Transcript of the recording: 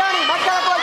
மக்களை